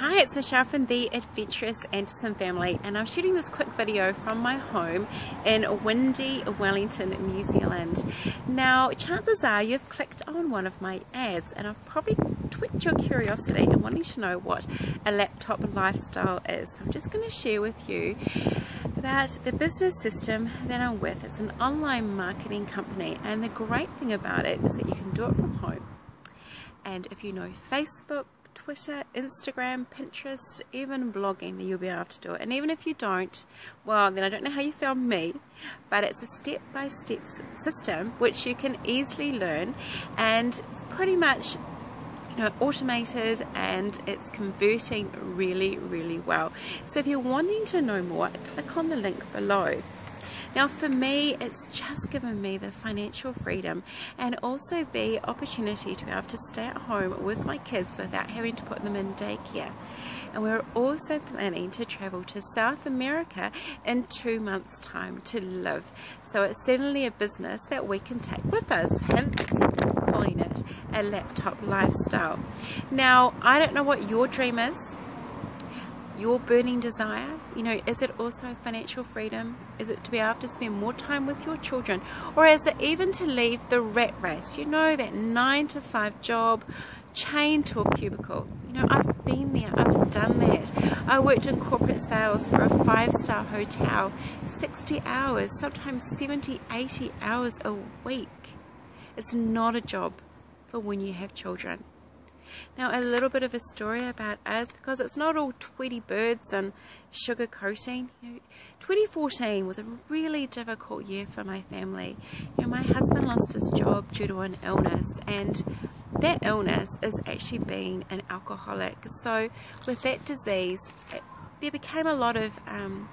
Hi, it's Michelle from The Adventurous Anderson Family and I'm shooting this quick video from my home in windy Wellington, New Zealand. Now, chances are you've clicked on one of my ads and I've probably tweaked your curiosity and wanting to know what a laptop lifestyle is. I'm just going to share with you about the business system that I'm with. It's an online marketing company and the great thing about it is that you can do it from home. And if you know Facebook, Twitter, Instagram, Pinterest, even blogging, that you'll be able to do it. And even if you don't, well, then I don't know how you found me, but it's a step by step system which you can easily learn, and it's pretty much you know, automated and it's converting really, really well. So if you're wanting to know more, click on the link below. Now, for me, it's just given me the financial freedom and also the opportunity to be able to stay at home with my kids without having to put them in daycare. And we're also planning to travel to South America in two months' time to live. So it's certainly a business that we can take with us, hence calling it a laptop lifestyle. Now, I don't know what your dream is your burning desire? You know, is it also financial freedom? Is it to be able to spend more time with your children? Or is it even to leave the rat race? You know, that nine to five job chained to a cubicle. You know, I've been there, I've done that. I worked in corporate sales for a five star hotel, 60 hours, sometimes 70, 80 hours a week. It's not a job for when you have children. Now a little bit of a story about us because it's not all Tweety birds and sugar coating. You know, 2014 was a really difficult year for my family. You know, my husband lost his job due to an illness and that illness is actually being an alcoholic. So with that disease, it, there became a lot of um,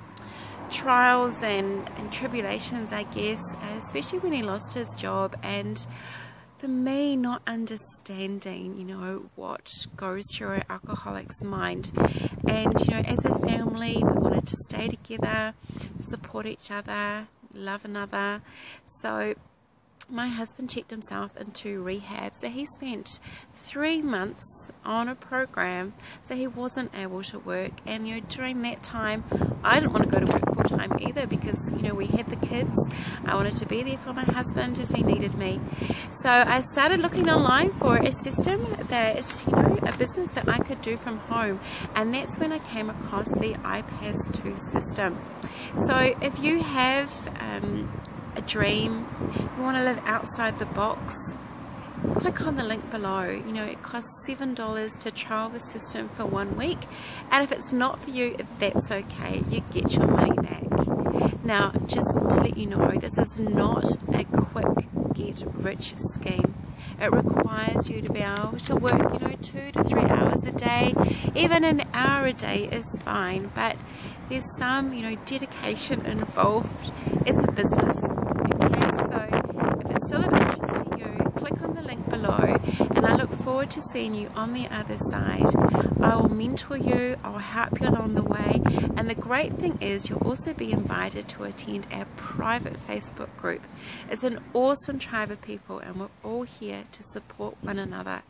trials and, and tribulations, I guess, especially when he lost his job and for me, not understanding, you know, what goes through an alcoholic's mind. And, you know, as a family, we wanted to stay together, support each other, love another. So my husband checked himself into rehab. So he spent three months on a program so he wasn't able to work. And you know, during that time, I didn't want to go to work full time either because you know we had the kids. I wanted to be there for my husband if he needed me. So I started looking online for a system that you know a business that I could do from home, and that's when I came across the iPass 2 system. So if you have um, a dream, you want to live outside the box, click on the link below. You know, it costs $7 to trial the system for one week. And if it's not for you, that's okay. You get your money back. Now, just to let you know, this is not a quick get rich scheme. It requires you to be able to work, you know, two to three hours a day. Even an hour a day is fine, but there's some, you know, dedication involved. It's a business. Okay, so if it's still of interest to you, click on the link below and I look forward to seeing you on the other side. I will mentor you, I'll help you along the way, and the great thing is you'll also be invited to attend our private Facebook group. It's an awesome tribe of people and we're all here to support one another.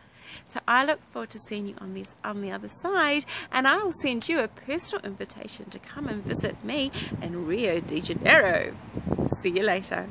So I look forward to seeing you on this on the other side, and I will send you a personal invitation to come and visit me in Rio de Janeiro. See you later.